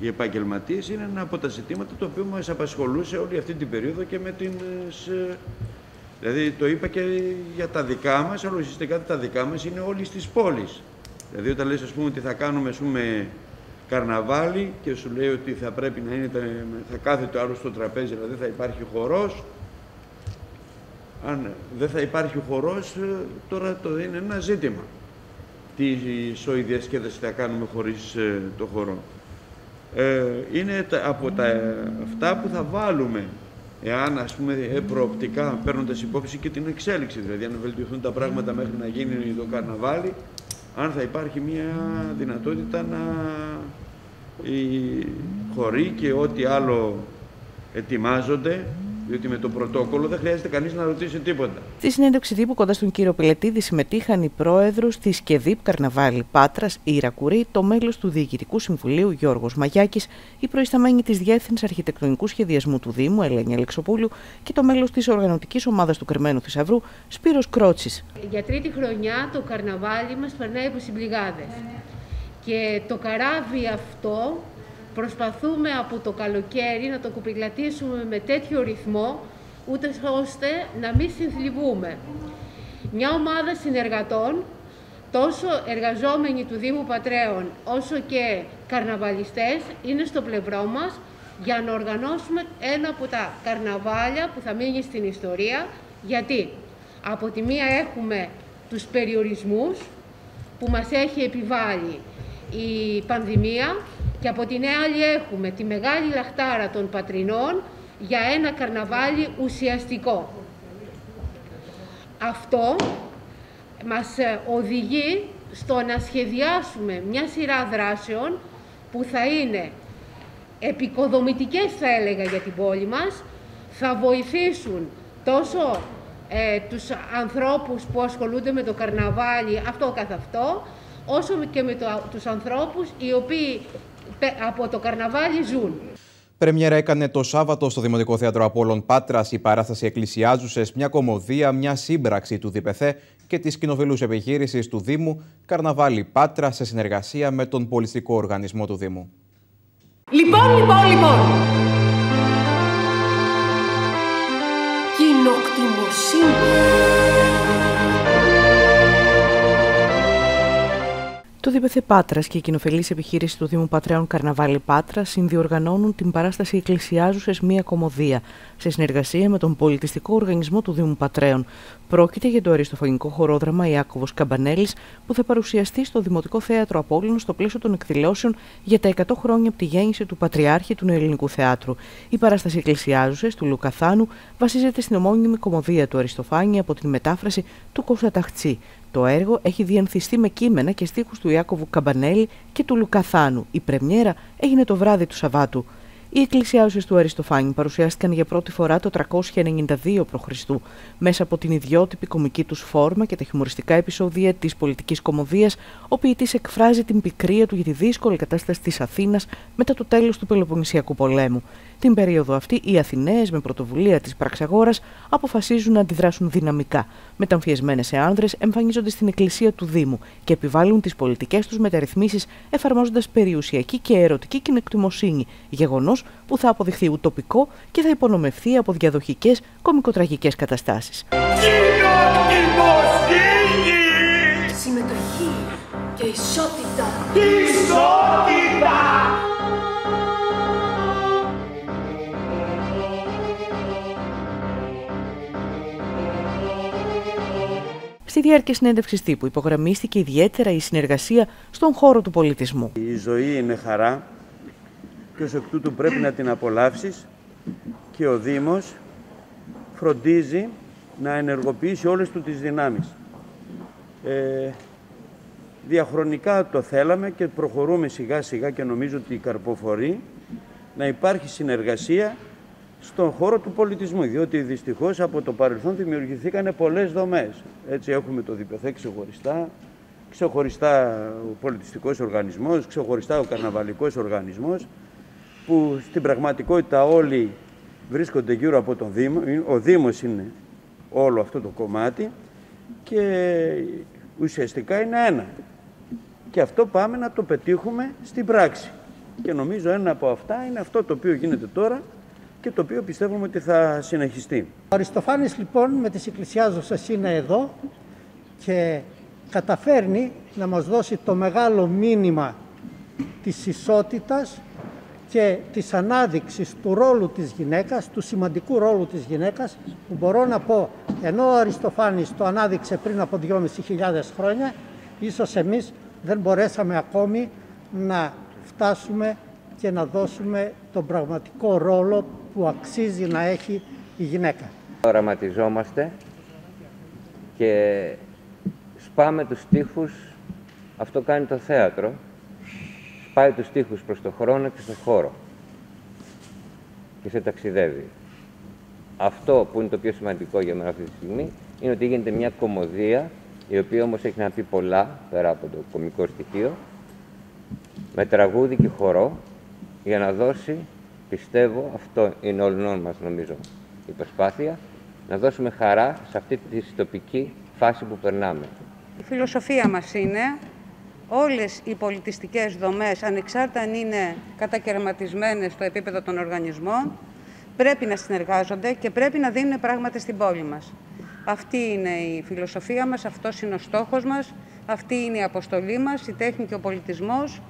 οι επαγγελματίες είναι ένα από τα ζητήματα το οποίο μας απασχολούσε όλη αυτή την περίοδο και με την. Δηλαδή το είπα και για τα δικά μας, αλλά ουσιαστικά τα δικά μας είναι όλοι στις πόλεις. Δηλαδή όταν λες ας πούμε ότι θα κάνουμε ας πούμε, καρναβάλι και σου λέει ότι θα πρέπει να είναι, θα κάθεται ο άλλο στο τραπέζι, δηλαδή θα υπάρχει χορός. Αν δεν θα υπάρχει χορός, τώρα το είναι ένα ζήτημα. Τι σοή διασκέδαση θα κάνουμε χωρίς ε, το χορό ε, είναι από τα, αυτά που θα βάλουμε εάν ας πούμε ε, προοπτικά παίρνοντας υπόψη και την εξέλιξη δηλαδή αν βελτιωθούν τα πράγματα μέχρι να γίνει το καρναβάλι αν θα υπάρχει μια δυνατότητα να οι χωρί και ό,τι άλλο ετοιμάζονται διότι με το πρωτόκολλο δεν χρειάζεται κανείς να ρωτήσει τίποτα. Στη συνέντευξη τύπου κοντά στον κύριο Πελετίδη συμμετείχαν οι πρόεδρος της ΚΕΔΙΠ Καρναβάλι Πάτρας, η Ιρακουρή, το μέλος του Διοικητικού Συμβουλίου Γιώργος Μαγιάκης, η προϊσταμένη της Διεύθυνσης Αρχιτεκτονικού Σχεδιασμού του Δήμου Ελένη Αλεξοπούλου και το μέλος της Οργανωτικής Ομάδας του Κρυμμένου Θησαυρού Σπύρος Κρότσης. Για τρίτη χρονιά το καρναβάλι μας περνάει από συμπληγάδες. Και το καράβι αυτό Προσπαθούμε από το καλοκαίρι να το κουπηλατήσουμε με τέτοιο ρυθμό, ούτε ώστε να μην συνθλιβούμε. Μια ομάδα συνεργατών, τόσο εργαζόμενοι του Δήμου Πατρέων, όσο και καρναβαλιστές, είναι στο πλευρό μας για να οργανώσουμε ένα από τα καρναβάλια που θα μείνει στην ιστορία. Γιατί; Από τη μία έχουμε τους περιορισμούς που μας έχει επιβάλει η πανδημία και από την άλλη έχουμε τη μεγάλη λαχτάρα των πατρινών για ένα καρναβάλι ουσιαστικό. Αυτό μας ε, οδηγεί στο να σχεδιάσουμε μια σειρά δράσεων που θα είναι επικοδομητικές θα έλεγα για την πόλη μας, θα βοηθήσουν τόσο ε, τους ανθρώπους που ασχολούνται με το καρναβάλι αυτό καθ' αυτό, όσο και με το, τους ανθρώπους οι οποίοι από το καρναβάλι ζουν. Πρεμιέρα έκανε το Σάββατο στο Δημοτικό Θέατρο Απόλλων Πάτρας η παράσταση Εκκλησιάζουσες, μια κομμωδία, μια σύμπραξη του ΔΠΘ και της κοινοβελού επιχείρησης του Δήμου Καρναβάλι Πάτρα σε συνεργασία με τον Πολιστικό Οργανισμό του Δήμου. Λοιπόν, λοιπόν, λοιπόν. Κοινοκτημοσύνη. Το ΔΠΘ Πάτρα και η κοινοφελής επιχείρηση του Δήμου Πατρέων Καρναβάλι Πάτρας συνδιοργανώνουν την παράσταση Εκκλησιάζουσες Μία Κομμωδία σε συνεργασία με τον Πολιτιστικό Οργανισμό του Δήμου Πατρέων. Πρόκειται για το αριστοφωνικό χορόδραμα Ιάκωβος Καμπανέλης που θα παρουσιαστεί στο Δημοτικό Θέατρο Απόλλων στο πλαίσιο των εκδηλώσεων για τα 100 χρόνια από τη γέννηση του Πατριάρχη του Ελληνικού Θεάτρου. Η παράσταση Εκκλησιάζουσες του Λουκαθάνου βασίζεται στην ομώνυμη κομμωδία του Αριστοφάνη από την μετάφραση του Κωνστανταχτσί. Το έργο έχει διανθιστεί με κείμενα και στίχους του Ιάκωβου Καμπανέλη και του Λουκαθάνου. Η πρεμιέρα έγινε το βράδυ του Σαββάτου. Οι εκκλησιάουσες του Αριστοφάνη παρουσιάστηκαν για πρώτη φορά το 392 π.Χ. μέσα από την ιδιότυπη κομική τους φόρμα και τα χιουμοριστικά επεισόδια της πολιτικής κομμωδίας, ο ποιητής εκφράζει την πικρία του για τη δύσκολη κατάσταση της Αθήνας μετά το τέλος του Πελοποννησιακού πολέμου. Την περίοδο αυτή, οι Αθηναίες με πρωτοβουλία της Πραξαγόρας αποφασίζουν να αντιδράσουν δυναμικά. Μεταμφιεσμένες σε άνδρες εμφανίζονται στην εκκλησία του Δήμου και επιβάλλουν τις πολιτικές τους μεταρρυθμίσεις εφαρμόζοντας περιουσιακή και ερωτική κοινεκτιμοσύνη, γεγονός που θα αποδειχθεί ουτοπικό και θα υπονομευθεί από διαδοχικές κομικοτραγικές καταστάσεις. Συμμετοχή και ισότητα. Ισότητα! Στη διάρκεια συνέντευξης τύπου υπογραμμίστηκε ιδιαίτερα η συνεργασία στον χώρο του πολιτισμού. Η ζωή είναι χαρά και ως εκ τούτου πρέπει να την απολαύσεις και ο Δήμος φροντίζει να ενεργοποιήσει όλες του τις δυνάμεις. Ε, διαχρονικά το θέλαμε και προχωρούμε σιγά σιγά και νομίζω ότι η καρποφορεί να υπάρχει συνεργασία στον χώρο του πολιτισμού, διότι δυστυχώς από το παρελθόν δημιουργηθήκαν πολλές δομές. Έτσι έχουμε το ΔΠΘ ξεχωριστά, ξεχωριστά ο πολιτιστικός οργανισμός, ξεχωριστά ο καρναβαλικός οργανισμός, που στην πραγματικότητα όλοι βρίσκονται γύρω από τον Δήμο. Ο Δήμος είναι όλο αυτό το κομμάτι και ουσιαστικά είναι ένα. Και αυτό πάμε να το πετύχουμε στην πράξη. Και νομίζω ένα από αυτά είναι αυτό το οποίο γίνεται τώρα και το οποίο πιστεύουμε ότι θα συνεχιστεί. Ο Αριστοφάνης λοιπόν με τις εκκλησιάζωσες είναι εδώ και καταφέρνει να μας δώσει το μεγάλο μήνυμα της ισότητας και της ανάδειξης του ρόλου της γυναίκας, του σημαντικού ρόλου της γυναίκας, που μπορώ να πω, ενώ ο Αριστοφάνης το ανάδειξε πριν από 2.500 χρόνια, ίσως εμείς δεν μπορέσαμε ακόμη να φτάσουμε και να δώσουμε τον πραγματικό ρόλο που αξίζει να έχει η γυναίκα. Οραματιζόμαστε και σπάμε τους στίχους, αυτό κάνει το θέατρο, σπάει τους στίχους προς το χρόνο και στο χώρο και σε ταξιδεύει. Αυτό που είναι το πιο σημαντικό για μένα αυτή τη στιγμή είναι ότι γίνεται μια κομμωδία η οποία όμως έχει να πει πολλά πέρα από το κομικό στοιχείο με τραγούδι και χορό για να δώσει, πιστεύω, αυτό είναι όλων μας νομίζω η προσπάθεια, να δώσουμε χαρά σε αυτή τη τοπική φάση που περνάμε. Η φιλοσοφία μας είναι όλες οι πολιτιστικές δομές, ανεξάρτητα αν είναι κατακαιρματισμένες στο επίπεδο των οργανισμών, πρέπει να συνεργάζονται και πρέπει να δίνουν πράγματα στην πόλη μας. Αυτή είναι η φιλοσοφία μας, αυτός είναι ο στόχος μας, αυτή είναι η αποστολή μας, η τέχνη και ο πολιτισμός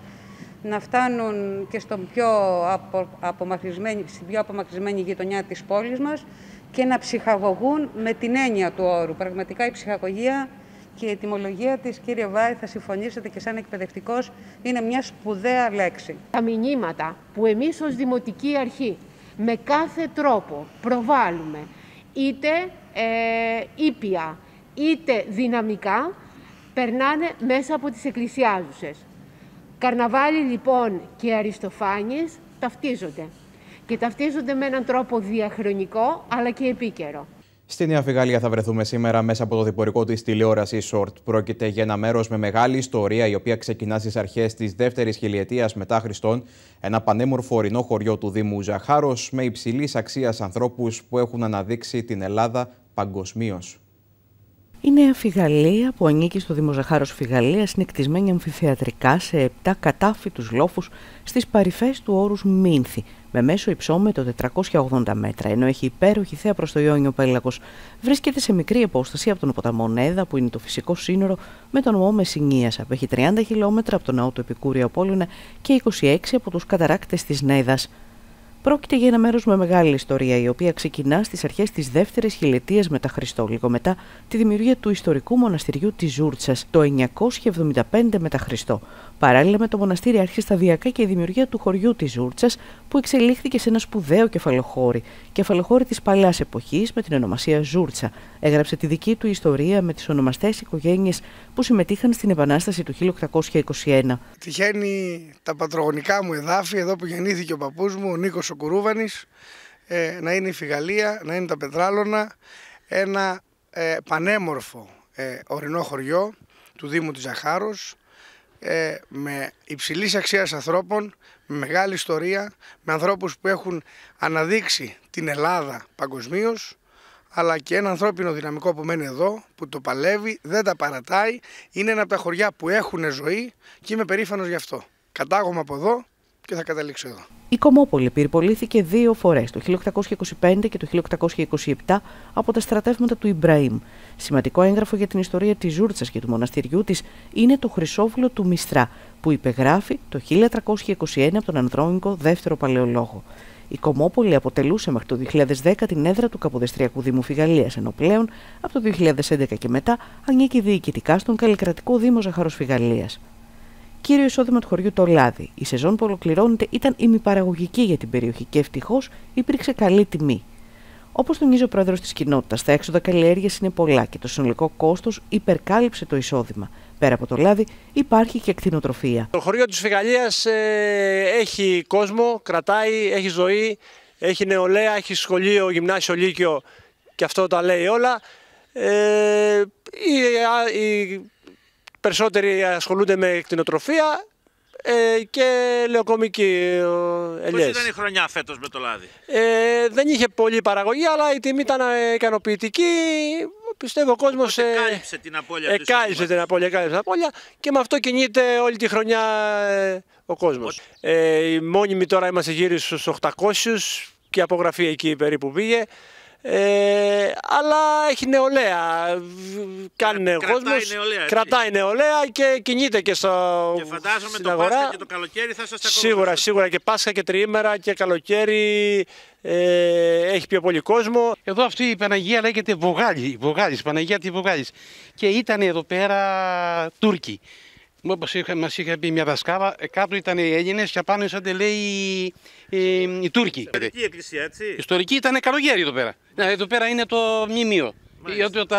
να φτάνουν και στον πιο απο, απομακρυσμένη, στην πιο απομακρυσμένη γειτονιά της πόλης μας και να ψυχαγωγούν με την έννοια του όρου. Πραγματικά η ψυχαγωγία και η ετοιμολογία της, κύριε Βάη, θα συμφωνήσετε και σαν εκπαιδευτικός, είναι μια σπουδαία λέξη. Τα μηνύματα που εμείς ως Δημοτική Αρχή με κάθε τρόπο προβάλλουμε, είτε ε, ήπια, είτε δυναμικά, περνάνε μέσα από τις εκκλησιάζουσες. Καρναβάλι λοιπόν και Αριστοφάνης ταυτίζονται και ταυτίζονται με έναν τρόπο διαχρονικό αλλά και επίκαιρο. Στη Νέα Φιγάλια θα βρεθούμε σήμερα μέσα από το διπορικό της τηλεόρασης Short. Πρόκειται για ένα μέρος με μεγάλη ιστορία, η οποία ξεκινά στις αρχές της δεύτερης χιλιετίας μετά Χριστόν. Ένα πανέμορφο ορεινό χωριό του Δήμου Ζαχάρος, με υψηλής αξίας ανθρώπους που έχουν αναδείξει την Ελλάδα παγκοσμίως. Η Νέα Φιγαλία που ανήκει στο Δήμο Ζαχάρος Φιγαλίας είναι κτισμένη αμφιθεατρικά σε 7 κατάφυτους λόφους στις παρυφές του όρους Μίνθη με μέσο υψόμετρο 480 μέτρα, ενώ έχει υπέροχη θέα προς το Ιόνιο Πέλαγος. Βρίσκεται σε μικρή απόσταση από τον ποταμό Νέδα, που είναι το φυσικό σύνορο με τον νομό Μεσσηνίας. Απέχει 30 χιλιόμετρα από τον ναό του Επικούριου Απόλλωνα και 26 από τους καταράκτες της Νέδας. Πρόκειται για ένα μέρος με μεγάλη ιστορία, η οποία ξεκινά στις αρχές της δεύτερης χιλιετίας μετά Χριστό, λίγο μετά τη δημιουργία του ιστορικού μοναστηριού της Ζούρτσα το 975 μετά Χριστό. Παράλληλα με το μοναστήρι άρχισε σταδιακά και η δημιουργία του χωριού της Ζούρτσα, που εξελίχθηκε σε ένα σπουδαίο κεφαλοχώρι, κεφαλοχώρι της παλιάς εποχής με την ονομασία Ζούρτσα. Έγραψε τη δική του ιστορία με τις ονομαστές οικογένειες που συμμετείχαν στην Επανάσταση του 1821. Τυχαίνει τα πατρογονικά μου εδάφη, εδώ που γεννήθηκε ο παππούς μου, ο Νίκος ο Κουρούβανης, ε, να είναι η Φιγαλία, να είναι τα Πετράλωνα, ένα ε, πανέμορφο ε, ορεινό χωριό του Δήμου της Ζαχάρος, ε, με υψηλής αξίας ανθρώπων, με μεγάλη ιστορία, με ανθρώπους που έχουν αναδείξει την Ελλάδα παγκοσμίως, αλλά και ένα ανθρώπινο δυναμικό που μένει εδώ, που το παλεύει, δεν τα παρατάει, είναι ένα από τα χωριά που έχουν ζωή και είμαι περήφανος γι' αυτό. Κατάγομαι από εδώ και θα καταλήξω εδώ. Η Κομόπολη πυρπολήθηκε δύο φορές, το 1825 και το 1827, από τα στρατεύματα του Ιμπραήμ. Σημαντικό έγγραφο για την ιστορία της Ζούρτσας και του μοναστηριού της είναι το Χρυσόβουλο του Μιστρά, που υπεγράφει το 1321 από τον Ανδρόμικο δεύτερο παλαιολόγο. Η Κομόπολη αποτελούσε μέχρι το 2010 την έδρα του Καποδεστριακού Δήμου Φιγαλίας, ενώ πλέον από το 2011 και μετά ανήκει διοικητικά στον καλλικρατικό Δήμο Ζαχαρός Φιγαλίας. Κύριο εισόδημα του χωριού το λάδι. Η σεζόν που ολοκληρώνεται ήταν ημιπαραγωγική για την περιοχή και ευτυχώς υπήρξε καλή τιμή. Όπως τονίζει ο πρόεδρος της κοινότητας, τα έξοδα καλλιέργειας είναι πολλά και το συνολικό κόστος υπερκάλυψε το εισόδημα. Πέρα από το λάδι, υπάρχει και κτηνοτροφία. Το χωριό της Φιγαλία ε, έχει κόσμο, κρατάει, έχει ζωή, έχει νεολαία, έχει σχολείο, γυμνάσιο, λύκειο και αυτό τα λέει όλα. Ε, οι, οι περισσότεροι ασχολούνται με κτηνοτροφία ε, και λεοκομική ελιές. Πώς ήταν η χρονιά φέτος με το λάδι; Ε, δεν είχε πολύ παραγωγή, αλλά η τιμή ήταν ικανοποιητική. Πιστεύω ο κόσμος. Εκάλυψε την απώλεια Εκάλυψε την απώλεια, εκάλυψε την απώλεια και με αυτό κινείται όλη τη χρονιά ε, ο κόσμος. Ε, οι μόνιμοι τώρα είμαστε γύρω στους 800 και η απογραφή εκεί περίπου πήγε. Ε, αλλά έχει νεολαία. Κάνει νέο κόσμος. Κρατάει νεολαία και κινείται και στο. Και φαντάζομαι το αγορά. Πάσχα και το καλοκαίρι θα σας Σίγουρα, σίγουρα και Πάσχα και τριήμερα και καλοκαίρι ε, έχει πιο πολύ κόσμο. Εδώ αυτή η Παναγία λέγεται Βογάλη, Βογάλης, Παναγία τη Βογάλης. Και ήταν εδώ πέρα Τούρκοι. Όπω μας είχε πει μια δασκάλα, κάτω ήταν οι Έλληνες και απάνω είσατε λέει οι, οι, οι Τούρκοι. Ιστορική εκκλησία, έτσι. Ιστορική ήταν καλογέρι εδώ πέρα. Ναι, εδώ πέρα είναι το μνημείο. Το, το,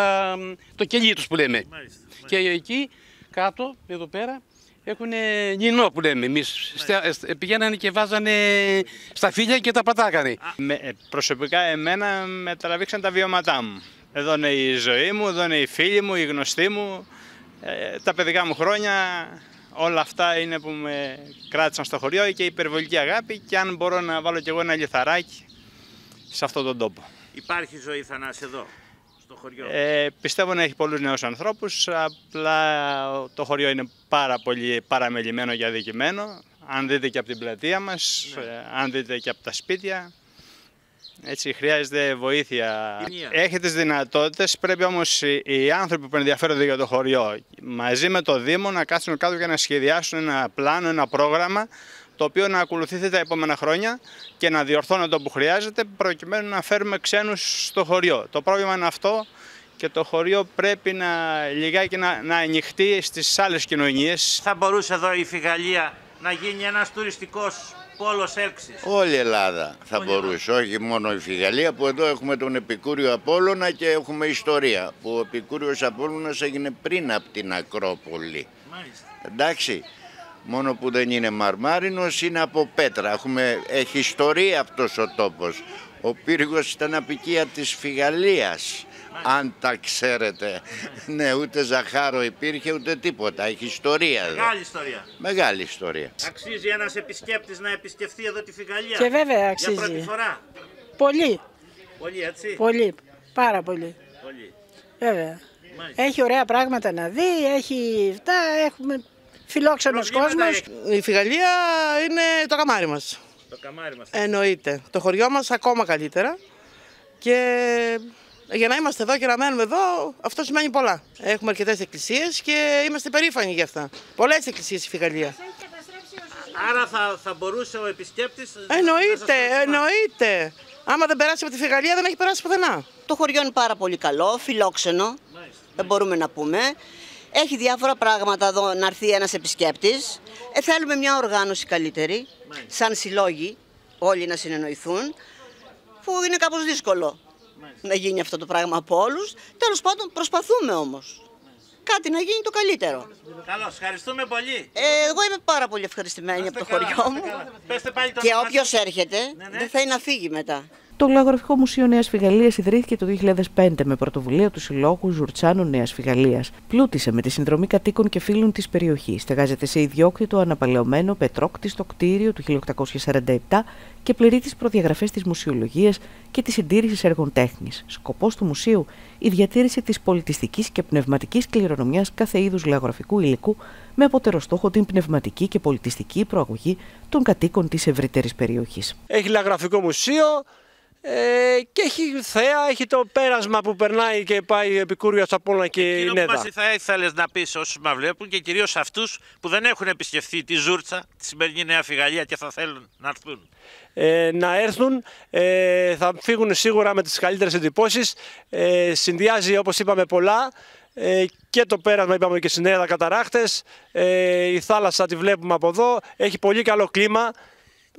το κελί τους που λέμε. Μάλιστα, Και εκεί κάτω, εδώ πέρα, έχουν γινό που λέμε εμείς. Πηγαίνανε και βάζανε στα φίλια και τα πατάκανε. Με, προσωπικά εμένα με τραβήξαν τα βιώματά μου. Εδώ είναι η ζωή μου, εδώ είναι οι φίλοι μου, οι γνωστοί μου. Ε, τα παιδικά μου χρόνια, όλα αυτά είναι που με κράτησαν στο χωριό και η υπερβολική αγάπη και αν μπορώ να βάλω κι εγώ ένα λιθαράκι σε αυτόν τον τόπο. Υπάρχει ζωή Θανάση εδώ, στο χωριό; Ε, πιστεύω να έχει πολλούς νέους ανθρώπους, απλά το χωριό είναι πάρα πολύ παραμελημένο και αδικημένο. Αν δείτε και από την πλατεία μας, ναι. ε, αν δείτε και από τα σπίτια, Έτσι, χρειάζεται βοήθεια. Έχετε τις δυνατότητες, πρέπει όμως οι- οι άνθρωποι που ενδιαφέρονται για το χωριό μαζί με το Δήμο να κάτσουν κάτω και να σχεδιάσουν ένα πλάνο, ένα πρόγραμμα το οποίο να ακολουθηθεί τα επόμενα χρόνια και να διορθώνεται όπου χρειάζεται προκειμένου να φέρουμε ξένους στο χωριό. Το πρόβλημα είναι αυτό και το χωριό πρέπει να λιγάκι να, να ανοιχτεί στις άλλες κοινωνίες. Θα μπορούσε εδώ η Φιγαλία να γίνει ένας τουριστικός πόλος έλξης. Όλη η Ελλάδα θα μπορούσε, όχι μόνο η Φιγαλία που εδώ έχουμε τον Επικούριο Απόλλωνα και έχουμε ιστορία που ο Επικούριος Απόλλωνας έγινε πριν από την Ακρόπολη. Μάλιστα. Εντάξει, μόνο που δεν είναι μαρμάρινος είναι από πέτρα. Έχουμε, έχει ιστορία αυτός ο τόπος. Ο πύργος ήταν απικία της Φιγαλίας, αν τα ξέρετε. ναι, ούτε ζαχάρο υπήρχε ούτε τίποτα. Έχει ιστορία εδώ. Μεγάλη ιστορία. Μεγάλη ιστορία. Αξίζει ένας επισκέπτης να επισκεφθεί εδώ τη Φιγαλία. Και βέβαια Για αξίζει. πρώτη φορά. Πολύ, Πολύ έτσι. πολύ, πάρα πολύ. Πολύ. Βέβαια. Μάλιστα. Έχει ωραία πράγματα να δει, έχει αυτά, έχουμε φιλόξενος κόσμος. Η Φιγαλία είναι το καμάρι μας. Το καμάρι μας. Εννοείται. Το χωριό μας ακόμα καλύτερα. Και για να είμαστε εδώ και να μένουμε εδώ, αυτό σημαίνει πολλά. Έχουμε αρκετές εκκλησίες και είμαστε περήφανοι γι' αυτά. Πολλές εκκλησίες στη Φιγαλία. Άρα θα, θα μπορούσε ο επισκέπτης... Εννοείται, εννοείται. Άμα δεν περάσει από τη Φιγαλία, δεν έχει περάσει πουθενά. Το χωριό είναι πάρα πολύ καλό, φιλόξενο, δεν μπορούμε να πούμε. Έχει διάφορα πράγματα εδώ να έρθει ένας επισκέπτης. Ε, θέλουμε μια οργάνωση καλύτερη, σαν συλλόγοι, όλοι να συνεννοηθούν, που είναι κάπως δύσκολο να γίνει αυτό το πράγμα από όλους. Τέλος πάντων προσπαθούμε όμως. Κάτι να γίνει το καλύτερο. Καλώς, ευχαριστούμε πολύ. Ε, εγώ είμαι πάρα πολύ ευχαριστημένη από το καλά, χωριό να μου. είστε καλά. Πέστε πάλι το Και όνομά όποιος σας. έρχεται δεν θα είναι να φύγει μετά. Το Λαγογραφικό Μουσείο Νέας Φιγαλία ιδρύθηκε το 2005 με πρωτοβουλία του Συλλόγου Ζουρτσάνων Νέας Φιγαλία. Πλούτησε με τη συνδρομή κατοίκων και φίλων της περιοχής. Στεγάζεται σε ιδιόκτητο αναπαλαιωμένο πετρόκτιστο κτίριο του 1847 και πληρεί τις προδιαγραφές της μουσιολογίας και της συντήρησης έργων τέχνης. Σκοπός του μουσείου η διατήρηση της πολιτιστικής και πνευματικής κληρονομιάς κάθε είδους λαογραφικού υλικού με απότερο στόχο την πνευματική και πολιτιστική προαγωγή των κατοίκων της ευρύτερης περιοχής. Έχει λαγραφικό μουσείο ε, και έχει θέα, έχει το πέρασμα που περνάει και πάει επικούριο στα Πόλα και η Εκείνο που Νέδα. μας θα ήθελες να πεις όσους μας βλέπουν και κυρίως αυτούς που δεν έχουν επισκεφθεί τη Ζούρτσα, τη σημερινή Νέα Φιγαλία και θα θέλουν να έρθουν. ε, να έρθουν, ε, θα φύγουν σίγουρα με τις καλύτερες εντυπώσεις. Ε, συνδυάζει όπως είπαμε πολλά ε, και το πέρασμα είπαμε και στην Νέδα Καταράχτες, ε, η θάλασσα τη βλέπουμε από εδώ, έχει πολύ καλό κλίμα.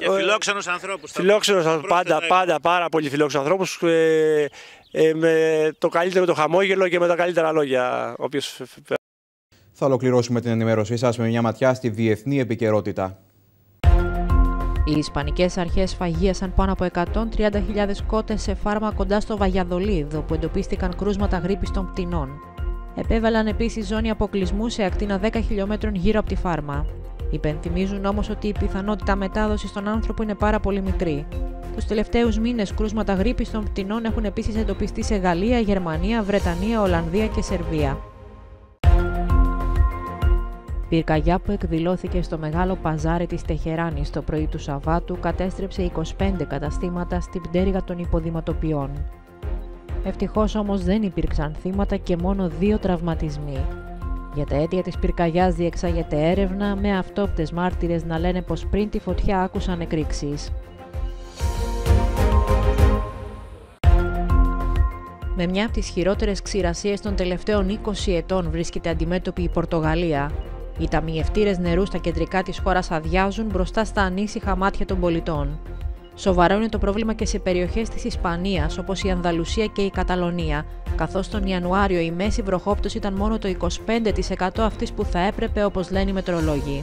Και φιλόξενους ανθρώπους. θα Φιλόξενους, πω. πάντα, Πρόσθετα πάντα, πάρα πολύ φιλόξενους ανθρώπους ε, ε, με το καλύτερο το χαμόγελο και με τα καλύτερα λόγια. Όποιος Θα ολοκληρώσουμε την ενημέρωσή σας με μια ματιά στη διεθνή επικαιρότητα. Οι Ισπανικές αρχές φαγίασαν πάνω από 130.000 κότες σε φάρμα κοντά στο Βαγιαδολίδ, όπου εντοπίστηκαν κρούσματα γρήπης των πτηνών. Επέβαλαν επίσης ζώνη αποκλεισμού σε ακτίνα 10 χιλιόμετρων γύρω από τη φάρμα. Υπενθυμίζουν όμως ότι η πιθανότητα μετάδοσης στον άνθρωπο είναι πάρα πολύ μικρή. Τους τελευταίους μήνες κρούσματα γρήπης των πτηνών έχουν επίσης εντοπιστεί σε Γαλλία, Γερμανία, Βρετανία, Ολλανδία και Σερβία. Πυρκαγιά που εκδηλώθηκε στο μεγάλο παζάρι της Τεχεράνης το πρωί του Σαββάτου κατέστρεψε 25 καταστήματα στην πτέρυγα των υποδηματοποιών. Ευτυχώς όμως δεν υπήρξαν θύματα και μόνο δύο τραυματισμοί. Για τα αίτια της πυρκαγιάς διεξάγεται έρευνα με αυτόπτες μάρτυρες να λένε πως πριν τη φωτιά άκουσαν εκρήξεις. Με μια από τις χειρότερες ξηρασίες των τελευταίων 20 ετών βρίσκεται αντιμέτωπη η Πορτογαλία. Οι ταμιευτήρες νερού στα κεντρικά της χώρας αδειάζουν μπροστά στα ανήσυχα μάτια των πολιτών. Σοβαρό είναι το πρόβλημα και σε περιοχές της Ισπανίας, όπως η Ανδαλουσία και η Καταλωνία, καθώς τον Ιανουάριο η μέση βροχόπτωση ήταν μόνο το 25% αυτής που θα έπρεπε, όπως λένε οι μετρολόγοι.